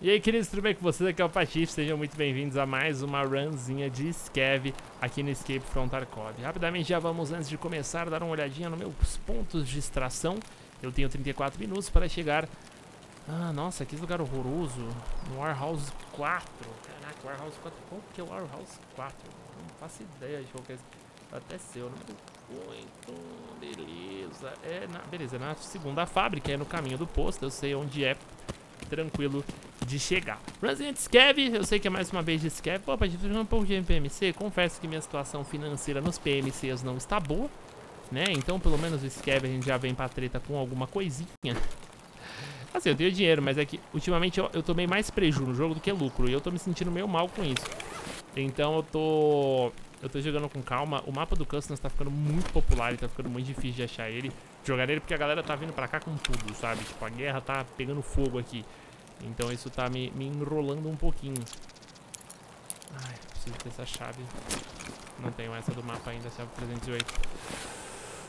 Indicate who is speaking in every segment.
Speaker 1: E aí, queridos, tudo bem com vocês? Aqui é o Patife, sejam muito bem-vindos a mais uma runzinha de Scav aqui no Escape from Tarkov. Rapidamente já vamos, antes de começar, dar uma olhadinha nos meus pontos de extração. Eu tenho 34 minutos para chegar... Ah, nossa, que lugar horroroso. No Warehouse 4. Caraca, Warehouse 4. Qual que é o Warehouse 4? Não faço ideia de qual que é. Até seu, número 8. Beleza. É na, beleza, é na segunda fábrica, é no caminho do posto. Eu sei onde é tranquilo de chegar. Resident Scav, eu sei que é mais uma vez de Scav. Pô, fazer um pouco de PMC, confesso que minha situação financeira nos PMCs não está boa, né? Então, pelo menos o Scav a gente já vem pra treta com alguma coisinha. Assim, eu tenho dinheiro, mas é que ultimamente eu, eu tomei mais prejuízo no jogo do que lucro. E eu tô me sentindo meio mal com isso. Então eu tô... Eu tô jogando com calma. O mapa do Customs tá ficando muito popular e tá ficando muito difícil de achar ele. Jogar ele porque a galera tá vindo pra cá com tudo, sabe? Tipo, a guerra tá pegando fogo aqui. Então isso tá me, me enrolando um pouquinho. Ai, preciso ter essa chave. Não tenho essa do mapa ainda, chave 308.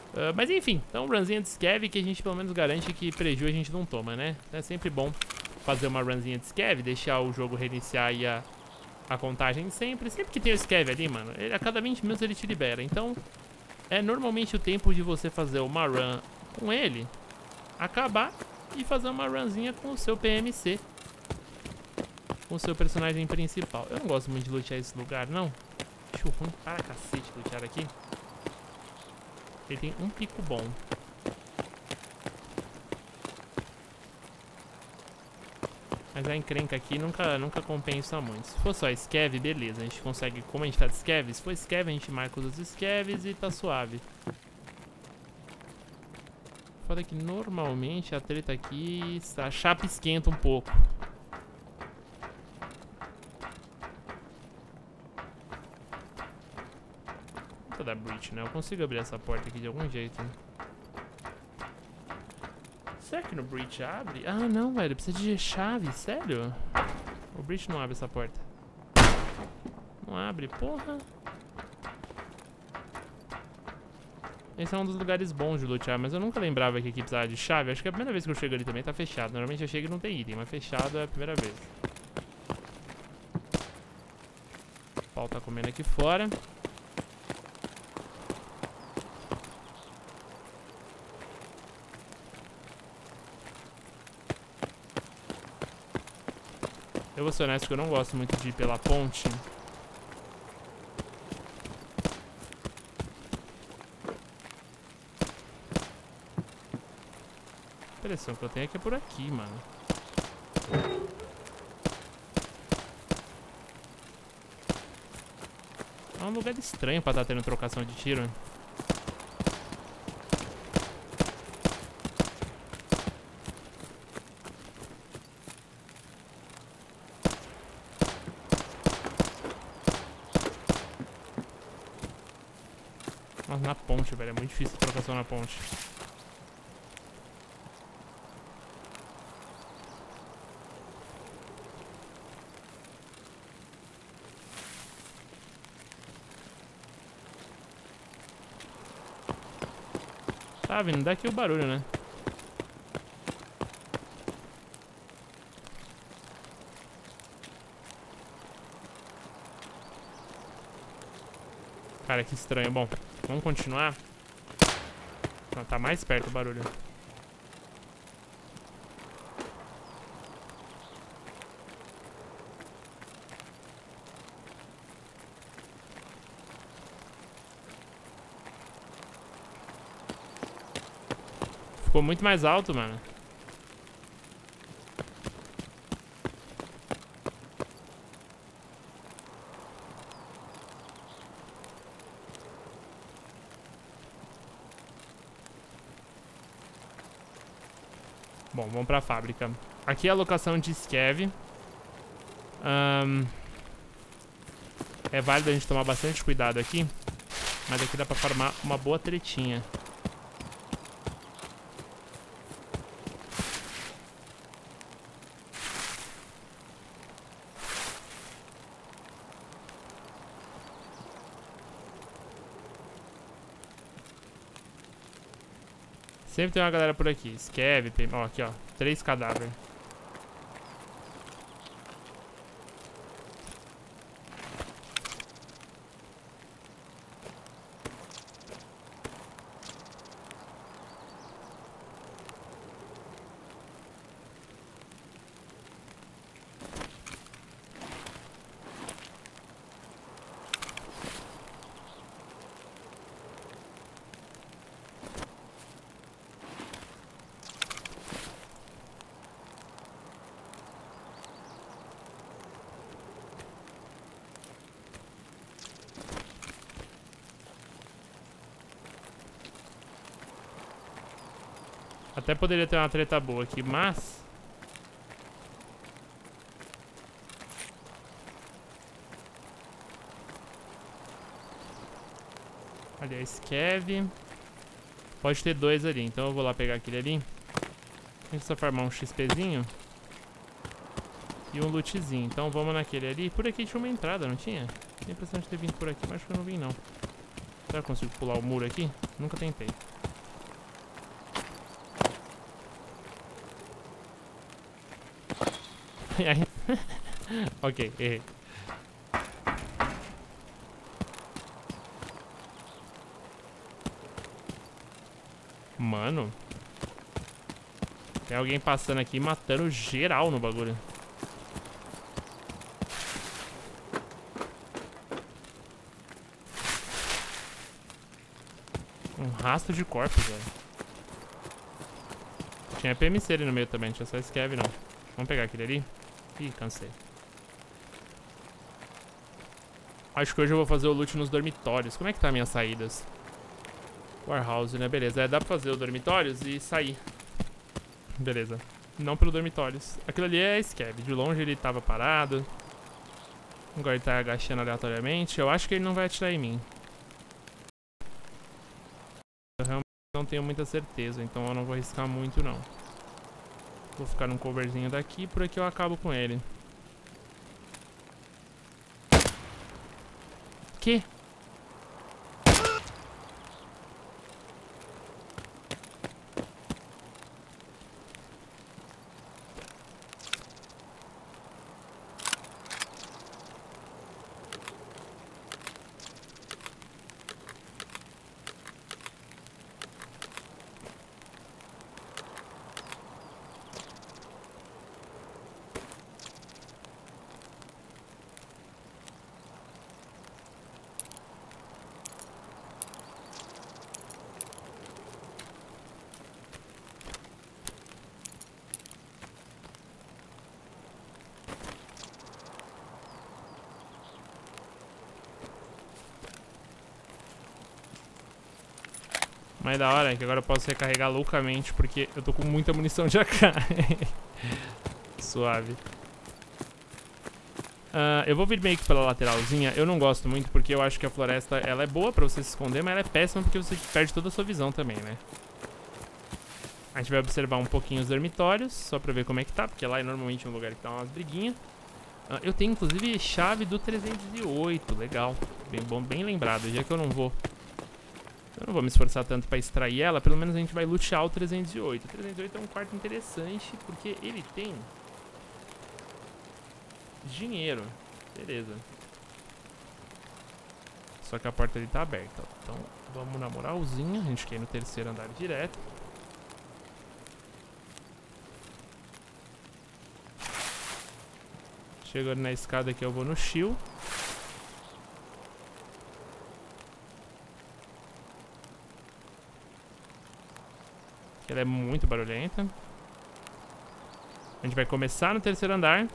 Speaker 1: Uh, mas enfim, então runzinha de scav que a gente pelo menos garante que prejuízo a gente não toma, né? É sempre bom fazer uma runzinha de scav, deixar o jogo reiniciar aí a, a contagem sempre. Sempre que tem o scav ali, mano, ele, a cada 20 minutos ele te libera. Então, é normalmente o tempo de você fazer uma run com ele acabar e fazer uma runzinha com o seu PMC. Com o seu personagem principal. Eu não gosto muito de lutear esse lugar, não. Acho ruim para cacete lutear aqui. Ele tem um pico bom. Mas a encrenca aqui nunca, nunca compensa muito. Se for só scav, beleza. A gente consegue, como a gente tá de scav, se for scav, a gente marca os outros e tá suave. Foda que normalmente a treta aqui, a chapa esquenta um pouco. Vou dar breach, né? Eu consigo abrir essa porta aqui de algum jeito, né? Será que no breach abre? Ah, não, velho. Precisa de chave. Sério? O breach não abre essa porta. Não abre. Porra. Esse é um dos lugares bons de lutear, mas eu nunca lembrava que aqui precisava de chave. Acho que é a primeira vez que eu chego ali também tá fechado. Normalmente eu chego e não tem item, mas fechado é a primeira vez. O pau tá comendo aqui fora. Eu vou ser honesto que eu não gosto muito de ir pela ponte. Impressão que eu tenho é que é por aqui, mano. É um lugar estranho pra estar tá tendo trocação de tiro. Nossa, na ponte, velho. É muito difícil trocação na ponte. Tá vindo daqui o barulho, né? Cara, que estranho. Bom, vamos continuar. Não, tá mais perto o barulho. Ficou muito mais alto, mano. Bom, vamos pra fábrica. Aqui é a locação de Scav. Um, é válido a gente tomar bastante cuidado aqui. Mas aqui dá pra formar uma boa tretinha. Sempre tem uma galera por aqui. Scav, ó, aqui ó. Três cadáveres. Até poderia ter uma treta boa aqui, mas... Ali a Skev. Pode ter dois ali, então eu vou lá pegar aquele ali. A gente só farmar um XPzinho. E um lootzinho. Então vamos naquele ali. Por aqui tinha uma entrada, não tinha? Tinha a impressão de ter vindo por aqui, mas acho que eu não vim não. Será que eu consigo pular o muro aqui? Nunca tentei. ok, errei. Mano. Tem alguém passando aqui matando geral no bagulho. Um rastro de corpos, velho. Tinha PMC ali no meio também, tinha só Scav não. Vamos pegar aquele ali? Ih, cansei. Acho que hoje eu vou fazer o loot nos dormitórios. Como é que tá minhas saídas? Warehouse, né? Beleza. É, dá pra fazer o dormitórios e sair. Beleza. Não pelo dormitórios. Aquilo ali é Scav. De longe ele tava parado. Agora ele tá agachando aleatoriamente. Eu acho que ele não vai atirar em mim. Eu realmente não tenho muita certeza, então eu não vou arriscar muito não. Vou ficar num coverzinho daqui, por aqui eu acabo com ele. Que? Mais da hora é que agora eu posso recarregar loucamente porque eu tô com muita munição de AK. Suave. Uh, eu vou vir meio que pela lateralzinha. Eu não gosto muito porque eu acho que a floresta ela é boa pra você se esconder, mas ela é péssima porque você perde toda a sua visão também, né? A gente vai observar um pouquinho os dormitórios, só pra ver como é que tá, porque lá é normalmente um lugar que tá umas briguinhas. Uh, eu tenho inclusive chave do 308, legal. Bem bom, bem lembrado, já que eu não vou eu não vou me esforçar tanto pra extrair ela, pelo menos a gente vai lutear o 308. O 308 é um quarto interessante porque ele tem dinheiro. Beleza. Só que a porta ali tá aberta. Então vamos na moralzinha. A gente quer ir no terceiro andar direto. Chegando na escada aqui eu vou no shield. Ela é muito barulhenta. A gente vai começar no terceiro andar.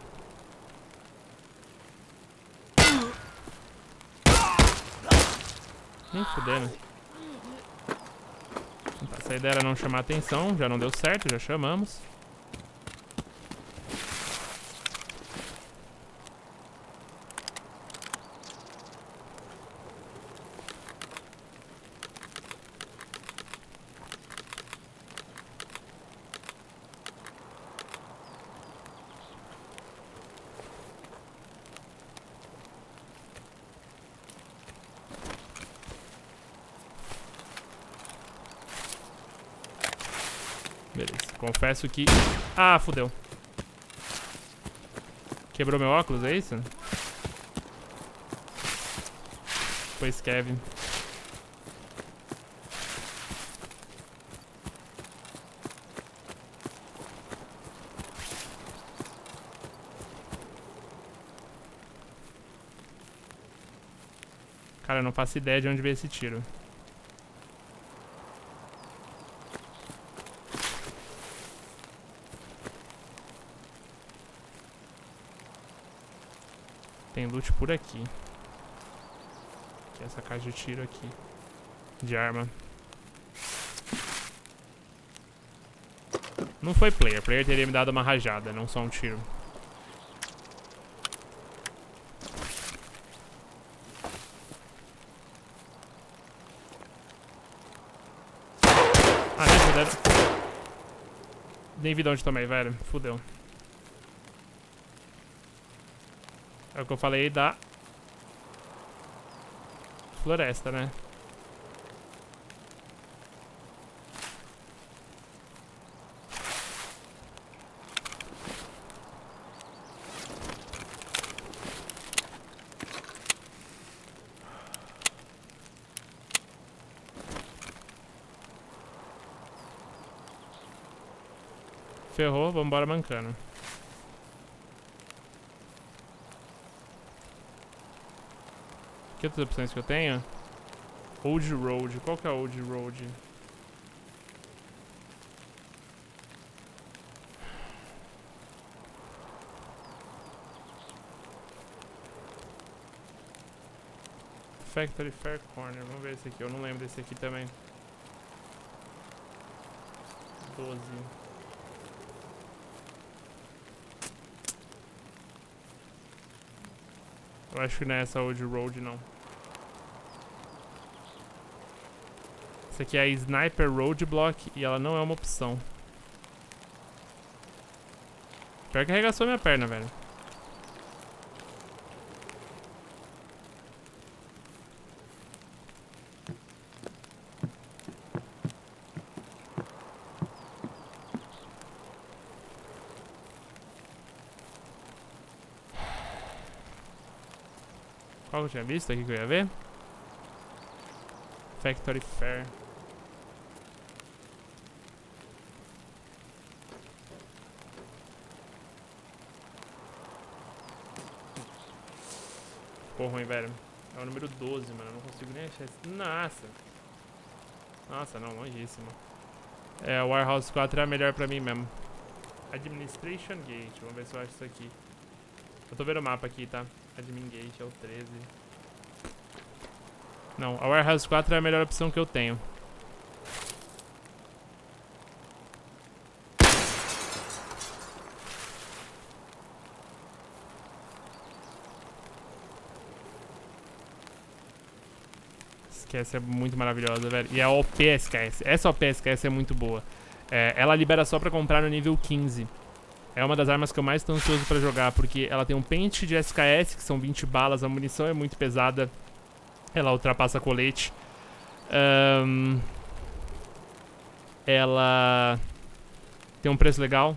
Speaker 1: Nem fudendo. Essa ideia era não chamar atenção. Já não deu certo, já chamamos. Beleza, confesso que... Ah, fudeu. Quebrou meu óculos, é isso? Foi Kevin. Cara, eu não faço ideia de onde veio esse tiro. Tem loot por aqui. Que é essa caixa de tiro aqui. De arma. Não foi player. Player teria me dado uma rajada, não só um tiro. Ah, nem fuderam. Nem vi de onde tomei, velho. Fudeu. É o que eu falei da floresta, né? Ferrou, vambora mancando. Que outras opções que eu tenho? Old Road. Qual que é Old Road? Factory Fair Corner. Vamos ver esse aqui. Eu não lembro desse aqui também. 12. Eu acho que não é essa Old Road, não. Essa aqui é a Sniper Roadblock e ela não é uma opção. Pior que arregaçou minha perna, velho. Qual que eu tinha visto aqui que eu ia ver? Factory Fair. Ficou ruim, velho. É o número 12, mano. Eu não consigo nem achar esse. Nossa. Nossa, não, longíssimo. É, o Warehouse 4 é a melhor pra mim mesmo. Administration Gate. Vamos ver se eu acho isso aqui. Eu tô vendo o mapa aqui, tá? Admin Gate é o 13. Não, a Warehouse 4 é a melhor opção que eu tenho. SKS é muito maravilhosa, velho. E a OP SKS. Essa OP SKS é muito boa. É, ela libera só pra comprar no nível 15. É uma das armas que eu mais tô ansioso pra jogar, porque ela tem um pente de SKS, que são 20 balas, a munição é muito pesada. Ela ultrapassa colete. Um, ela tem um preço legal.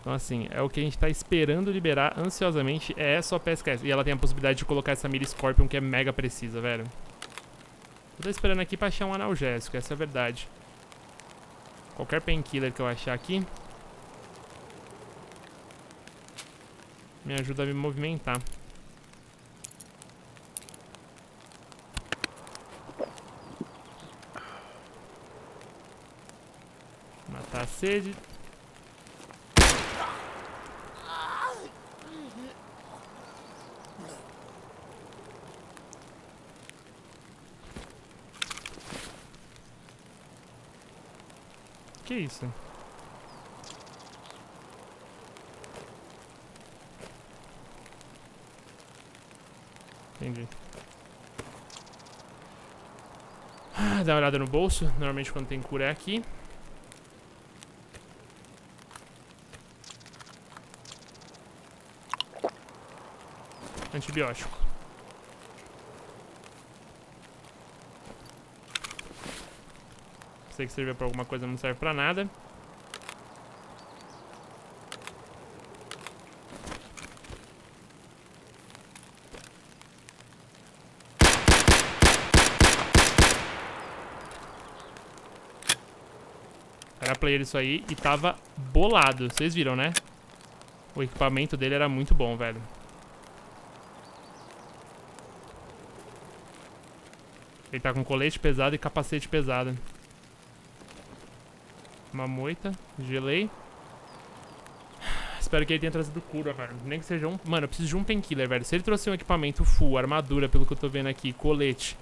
Speaker 1: Então, assim, é o que a gente tá esperando liberar ansiosamente. É essa OP SKS. E ela tem a possibilidade de colocar essa mira Scorpion, que é mega precisa, velho. Eu tô esperando aqui pra achar um analgésico, essa é a verdade. Qualquer painkiller que eu achar aqui me ajuda a me movimentar. Matar a sede. Que isso? Entendi. Ah, dá uma olhada no bolso. Normalmente quando tem cura é aqui. Antibiótico. Sei que servia pra alguma coisa, não serve pra nada. Era player isso aí e tava bolado. Vocês viram, né? O equipamento dele era muito bom, velho. Ele tá com colete pesado e capacete pesado. Uma moita. Gelei. Espero que ele tenha trazido cura, cara. Nem que seja um... Mano, eu preciso de um painkiller, velho. Se ele trouxe um equipamento full, armadura, pelo que eu tô vendo aqui, colete.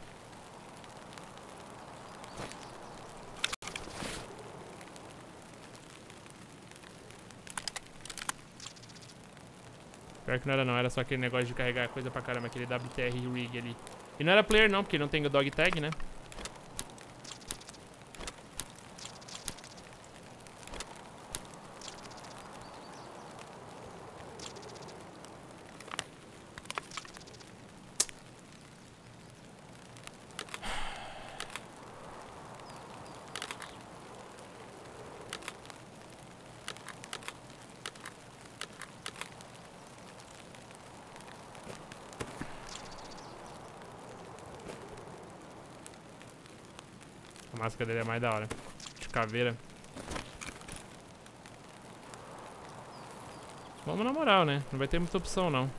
Speaker 1: Pior que não era não, era só aquele negócio de carregar coisa pra caramba, aquele WTR rig ali. E não era player não, porque não tem o dog tag, né? A máscara dele é mais da hora. De caveira. Vamos na moral, né? Não vai ter muita opção, não.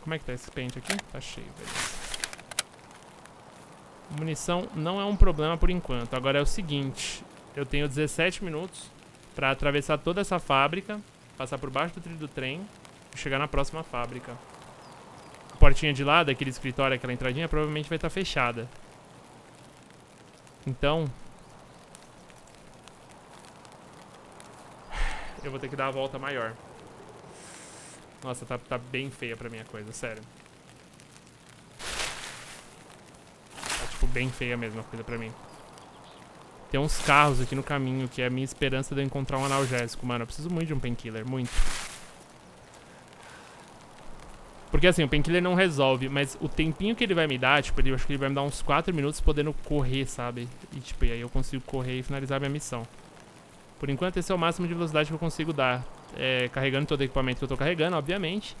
Speaker 1: Como é que tá esse pente aqui? Tá cheio, beleza. Munição não é um problema por enquanto. Agora é o seguinte. Eu tenho 17 minutos pra atravessar toda essa fábrica, passar por baixo do trilho do trem e chegar na próxima fábrica. A portinha de lá, daquele escritório, aquela entradinha, provavelmente vai estar tá fechada. Então... Eu vou ter que dar a volta maior. Nossa, tá, tá bem feia pra minha coisa, sério. Tá, tipo, bem feia mesmo a coisa pra mim. Tem uns carros aqui no caminho, que é a minha esperança de eu encontrar um analgésico, mano. Eu preciso muito de um painkiller, muito. Porque assim, o painkiller não resolve, mas o tempinho que ele vai me dar, tipo, ele, acho que ele vai me dar uns 4 minutos podendo correr, sabe? E tipo, e aí eu consigo correr e finalizar minha missão. Por enquanto esse é o máximo de velocidade que eu consigo dar. É, carregando todo o equipamento que eu tô carregando, obviamente.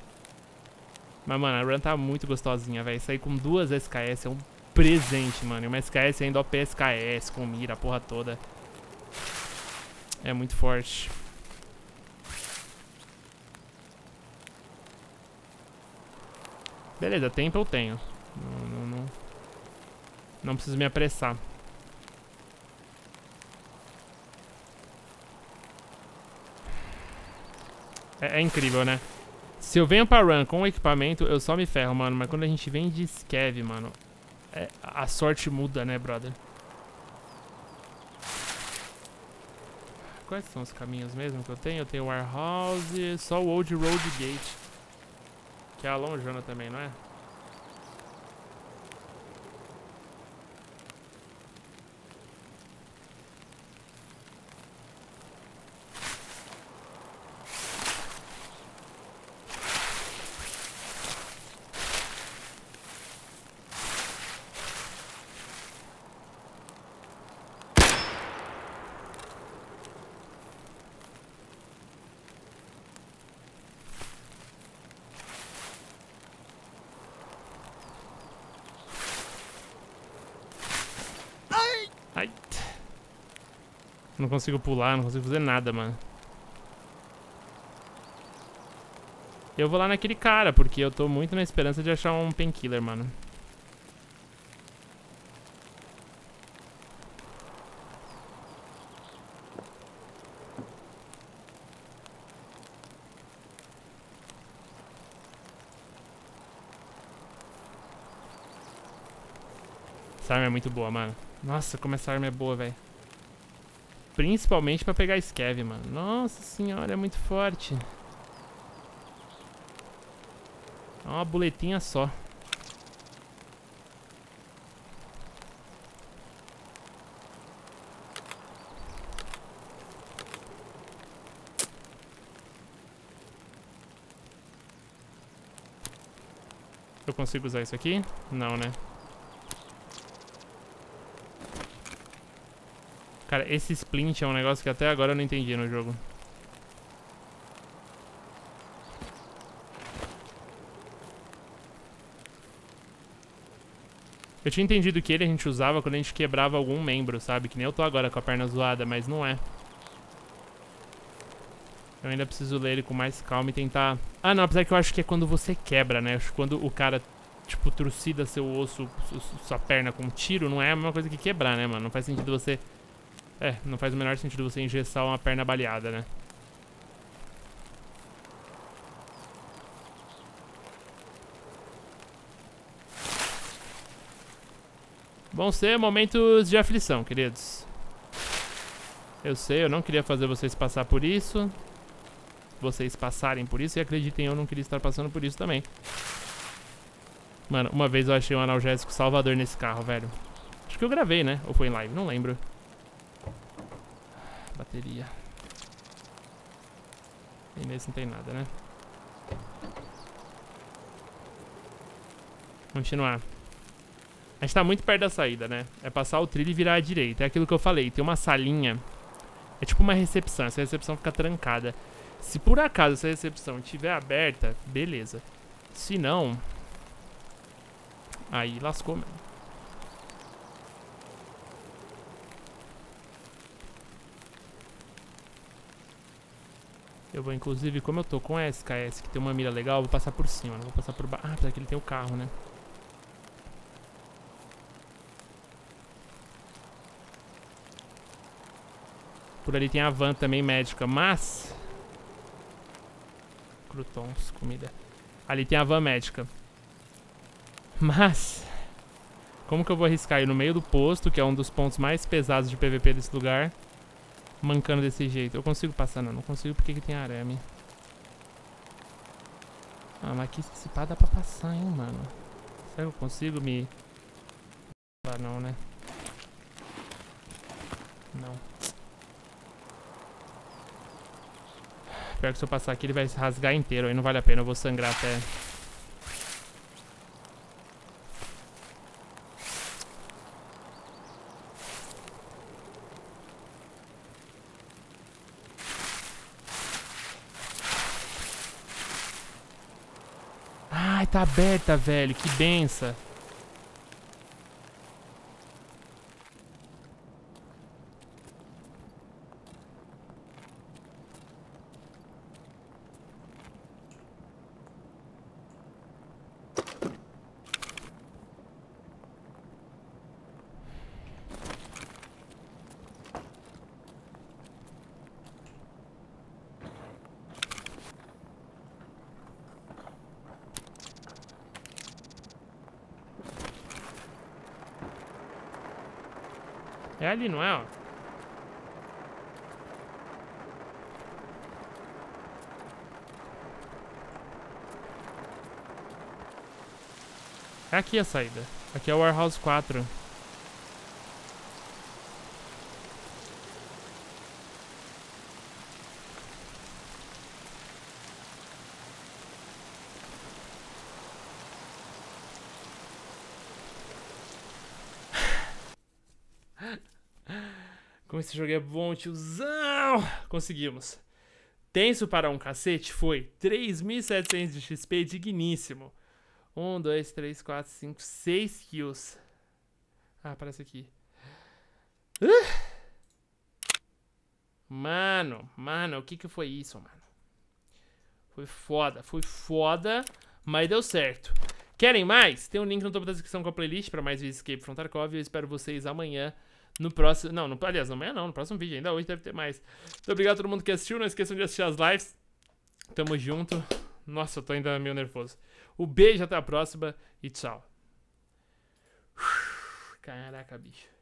Speaker 1: Mas, mano, a run tá muito gostosinha, velho. Sair com duas SKS é um presente, mano. E uma SKS ainda OP SKS, com mira, a porra toda. É muito forte. Beleza, tempo eu tenho. Não, não, não, não preciso me apressar. É, é, incrível, né? Se eu venho pra run com o equipamento, eu só me ferro, mano. Mas quando a gente vem de scav, mano, é, a sorte muda, né, brother? Quais são os caminhos mesmo que eu tenho? Eu tenho Warehouse, só o Old Road Gate. Que é a lonjona também, não é? Ai. Não consigo pular, não consigo fazer nada, mano. Eu vou lá naquele cara, porque eu tô muito na esperança de achar um painkiller, mano. Essa arma é muito boa, mano. Nossa, como essa arma é boa, velho. Principalmente pra pegar Scav, mano. Nossa senhora, é muito forte. É uma boletinha só. Eu consigo usar isso aqui? Não, né? Cara, esse splint é um negócio que até agora eu não entendi no jogo. Eu tinha entendido que ele a gente usava quando a gente quebrava algum membro, sabe? Que nem eu tô agora com a perna zoada, mas não é. Eu ainda preciso ler ele com mais calma e tentar... Ah, não, apesar que eu acho que é quando você quebra, né? Acho que quando o cara, tipo, trucida seu osso, sua perna com um tiro, não é a mesma coisa que quebrar, né, mano? Não faz sentido você é, não faz o menor sentido você engessar uma perna baleada, né? Vão ser momentos de aflição, queridos. Eu sei, eu não queria fazer vocês passar por isso. vocês passarem por isso. E acreditem, eu não queria estar passando por isso também. Mano, uma vez eu achei um analgésico salvador nesse carro, velho. Acho que eu gravei, né? Ou foi em live, não lembro. Bateria. E nesse não tem nada, né? Continuar. A gente tá muito perto da saída, né? É passar o trilho e virar à direita. É aquilo que eu falei, tem uma salinha. É tipo uma recepção. Essa recepção fica trancada. Se por acaso essa recepção estiver aberta, beleza. Se não... Aí lascou mesmo. Eu vou, inclusive, como eu tô com a SKS, que tem uma mira legal, eu vou passar por cima, não vou passar por baixo. Ah, apesar que ele tem o carro, né? Por ali tem a van também médica, mas... Croutons, comida. Ali tem a van médica. Mas... Como que eu vou arriscar ir no meio do posto, que é um dos pontos mais pesados de PVP desse lugar, mancando desse jeito? Eu consigo passar, não. Não consigo porque que tem arame. Ah, mas aqui se pá dá pra passar, hein, mano. Será que eu consigo me... Ah, não, né? Não. Pior que se eu passar aqui ele vai se rasgar inteiro, aí não vale a pena, eu vou sangrar até... Ai, tá aberta, velho, que benção. É ali, não é, ó? É aqui a saída. Aqui é o Warehouse 4. Como esse jogo é bom, tiozão! Conseguimos. Tenso para um cacete foi 3.700 de XP, digníssimo. 1, 2, 3, 4, 5, 6 kills. Ah, aparece aqui. Uh! Mano, mano, o que que foi isso, mano? Foi foda, foi foda, mas deu certo. Querem mais? Tem um link no topo da descrição com a playlist para mais vezes Escape from Tarkov. Eu espero vocês amanhã no próximo... Não, no, aliás, amanhã não, no próximo vídeo. Ainda hoje deve ter mais. Muito obrigado a todo mundo que assistiu. Não esqueçam de assistir as lives. Tamo junto. Nossa, eu tô ainda meio nervoso. Um beijo, até a próxima e tchau. Caraca, bicho.